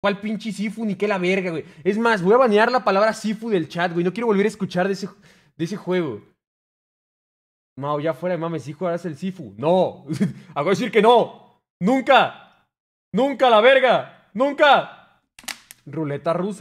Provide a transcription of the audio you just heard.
¿Cuál pinche Sifu? Ni qué la verga, güey. Es más, voy a banear la palabra Sifu del chat, güey. No quiero volver a escuchar de ese, de ese juego. Mao, ya fuera de mames, hijo, ahora es el Sifu. No. Hago decir que no. Nunca. Nunca la verga. Nunca. Ruleta rusa.